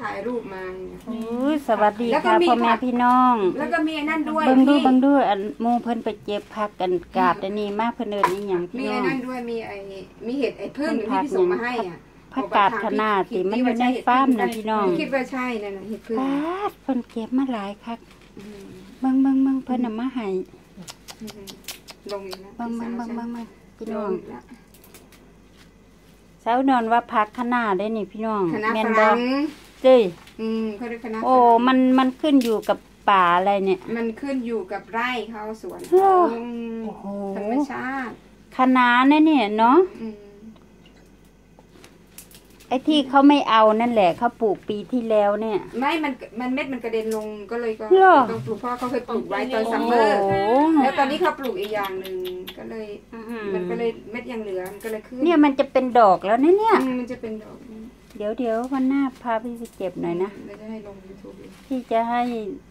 ถ่ายรูปมาเนี่ยอุ้ยสวัสดีแล้วก็ค่ะมีพ่อแม่ผักพี่น้องแล้วก็มีไอ้นั่นด้วยเบิ่งดูพี่เบิ่งดูอันหมู่เพิ่นไปเจ็บผักกันกาดอันนี้มาเพิ่นเอิ้นอีหยังพี่มีน้อไอ้ง นั่นด้วยมีไอ้มีเห็ดไอ้พึ่งมันผัที่กพี่ส่งมาให้อะผักกาดขนาดสิมันอยู่ในฟาร์มนะพี่น้องคิดว่าใช่นั่นน่ะเห็ดพึ่งปาดเพิ่นเก็บมาหลายคักอืมเบิ่งเบิ่งเบิ่งเพิ่นน่ะมาให้อืมลงอีกแล้วเบิ่งเบิ่งเบิ่งเบิ่งเบิ่งพี่น้องลกแล้วสาวนอนว่าผักขนาดได้นี่พี่น้องคณะแม่นฝบ่รั่ง เจ้ยอืมเขาเรียกคณะฝโอ้รั่งมันมันขึ้นอยู่กับป่าอะไรเนี่ย มันขึ้นอยู่กับไร่เขาสวนเหรออืมโอ้โห ธรรมชาติคณะเนี่ยเนี่ยเนาะอืมไอ้ที่เขาไม่เอานั่นแหละเขาปลูกปีที่แล้วเนี่ย ไม่มันมันเม็ดมันกระเด็นลงก็เลยก็เหรอ ต้องปลูกเพราะเขาเคยปลูกไว้ตอนโอ้ซัมโหเมอร์แล้วตอนนี้เขาปลูกอีกอย่างหนึ่งก็เลย อื้อหือมันก็เลยเม็ดยังเหลือมันก็เลยขึ้นเนี่ยมันจะเป็นดอกแล้วนะเนี่ย อืมมันจะเป็นดอก เดี๋ยวเดี๋ยววันหน้าพาพี่ไปเก็บหน่อยนะเราจะให้ลงยูทูบพี่จะให้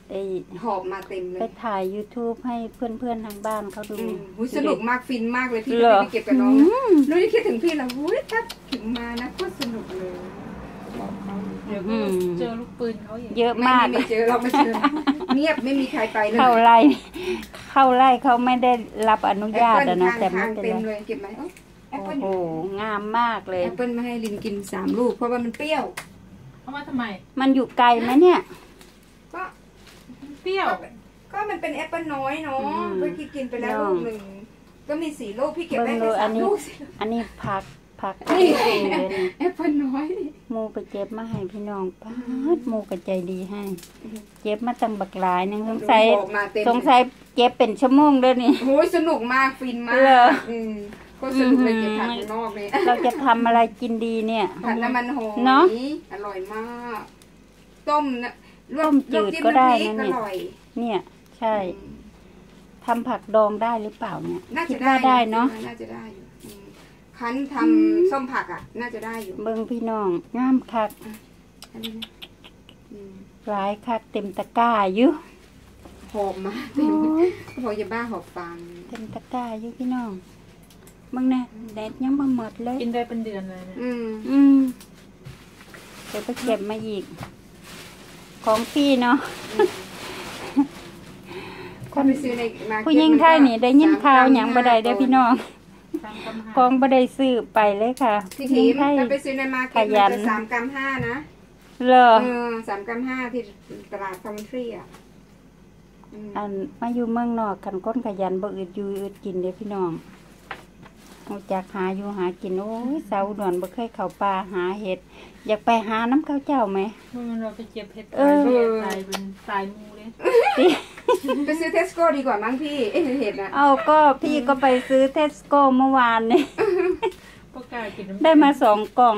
ไอ้หอบมาเต็มเลไปยถ่าย YouTube ให้เพื่อนๆทางบ้านเขาดูอืมอุ๊ยสนุกมากฟินมากเลยพี่เหรอไปเก็บกับน้องอืมรู้ที่คิดถึงพี่แล้วอุ้ยถ้าถึงมานะโคตรสนุกเลยบอกเขาเดี๋ยวอืก็มเจอลูกปืนเขาอย่างเยอะไม่มากไม่เจอเราไม่เจอเงียบไม่มีใครไปเลยเข้าไร่เข้าไร่เขาไม่ได้รับอนุญาตอะนะแอแต่ปเปิ้ไม่ลเป็นทางๆเต็มไรเลยเก็บไหมเอ้าแอป โอ้เปิ้ลโห งามมากเลย แอปเปิ้ลมาให้ลินกินสามลูก เพราะว่ามันเปรี้ยว เอามาทำไม มันอยู่ไกลไหมเนี่ย ก็เปรี้ยว ก็มันเป็นแอปเปิ้ลน้อยเนาะอืมเพื่อกินกินไปแล้วน้องลูกหนึ่งก็มีสี่ลูกพี่เก็บได้เบิ่งดูแค่อัสานมนี้ลูกสิอันนี้ผักผักนี่เองเลยนี่แอปเปิ้ลน้อยหมูไปเจ็บมาให้พี่น้องป้าดหมูก็ใจดีให้ เจ็บมาตั้งบักหลายหนึงสงสัยบอกมาเต็มสงสัยเจ็บเป็นชั่วโมงเด้อนี่โอ้ยสนุกมากฟินมาเหรอกอืม ก็สนุกเลยอืมเก็บผักข้างนอกเลยเราจะทำอะไรกินดีเนี่ยผัดน้ำมันหอยเนอะอร่อยมาก ต้มนะลวกต้มจืดลวจิ้ก็ได้ำพรินะอเนี่ยร่อยเนี่ย ใช่อืมทำผักดองได้หรือเปล่าเนี่ยน่าคิจะดว่าได้เนาะน่าจะได้อยู่อืมคั้นทำส้มผักอะ น่าจะได้อยู่เบิ่งพี่น้องงามคักอันนี้นะอืมหลายคักเต็มตะกร้าอยู่หอมมากเต็มโอ้ยเขาบอกอย่าบ้าหอบฟางเต็มตะกร้าอยู่พี่น้อง เบิ่งนะแดดยังบ่หมดเลย กินได้เป็นเดือนเลยนะอืมอืมเดี๋ยวไปเก็บมาอีก ของพี่เนาะถ้าไปซื้อในมาร์เก็ตผู้หญิงไทยนี่ได้ยินข่าวหยังบ่ได้เด้อพี่น้องตามคำหาของบ่ได้ซื้อไปเลยค่ะพี่ผู้หทีญิงมไทย ถ้าไปซื้อในมาร์เก็ตขยัมันน จะสามกรัมห้านะเหรอเออสามกรัมห้าที่ตลาดคอมเมนทรีอะอืมอันมาอยู่เมืองนอกคันก้นขยันบ่อึดอยู่อึดกินเด้อพี่น้อง รู้จักหาอยู่หากินโอ้ยสาวอุดอนบ่เคยเข้าป่าหาเห็ด อยากไปหาน้ำข้าวเจ้าไหมเมื่อเราไปเจ็บเห็ดเออตายเนี่ยตายเป็นตายมูเลย ไปซื้อเทสโก้ดีกว่ามั้งพี่เอ้ยเห็ดนะเอาก็พี่ก็ไปซื้อเทสโก้เมื่อวานนี่พวกกล้ากินน้ำได้มาสองกล่อง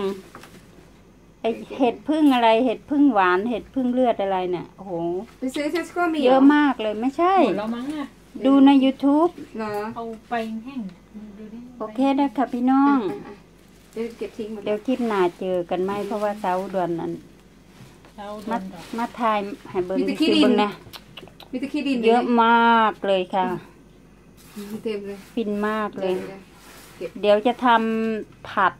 ไอเห็ดพึ่งอะไร เห็ดพึ่งหวานเห็ดพึ่งเลือดอะไรเนี่ยโอ้โหไปซื้อเทสโก้มีเยอะหรมากเลยไม่ใช่ หมดแล้วมั้งอะดูใน YouTube เหรอเอาไปแห้งดูดิ โอเคได้ค่ะพี่น้องะะเดี๋ยวเก็บทิ้งหมดเดี๋ยวคลิปหน้าเจอกันไหมเพราะว่าสาวอุดวนนั้น เราโดมานดอกมาทายให้เบิ่งสิเบิ่งนะมีแตะขี้ดินเยอะมากเลยค่ะ เต็มเลยฟินมากเลยต็มเลยเดี๋ยวจะทำผัด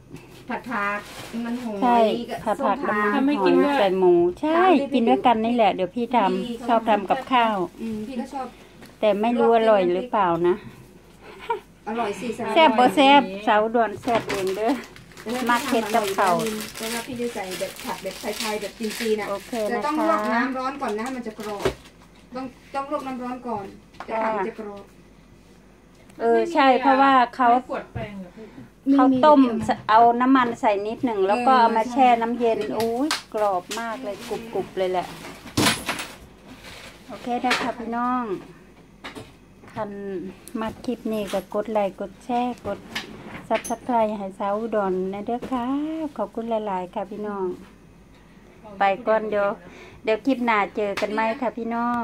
ผัดผักมันหอยใช่กับผัดส้ผัมกผัน้ำกมันหอยใส่หมู ใช่ กินด้วยกันนี่แหละ เดี๋ยวพี่ทำชอบทำกับข้าว อืมพี่ก็ชอบแต่ไม่รู้อร่อยหรือเปล่านะ อร่อยสิสาแซ่บบ่แซ่บสาวอุดวนแซ่บเองเด้อ มักเผ็ดกับข้าวแต่ว่าพี่จะใส่แบบผัดแบบไทยๆแบบจีนๆน่ะ โอเคแต่นะต้องคลวกะน้ำร้อนก่อนนะมันจะกรอบ ต้องต้องลวกน้ำร้อนก่อน จะผัดมันจะกรอบ เออใช่เพราะว่าเขาไม่ขวดแป้งเหรอพี่เขาต้มไเอาเอาน้ำมันใส่นิดหนึ่งแล้วก็เออเอามาใช่แช่น้ำเย็นโอ้ยกรอบมากเลยกรุบกรุบเลยแหละ โอเคนะคะพี่น้อง คันมาคลิปนี้ก็กดไลค์กดแชร์กด subscribe ให้สาวอุดรนะเด้อค่ะ ขอบคุณหลาย ๆ ค่ะพี่น้อง ไปก่อนเดี๋ยวเดี๋ยวคลิปหน้าเจอกันไหมค่ะพี่น้อง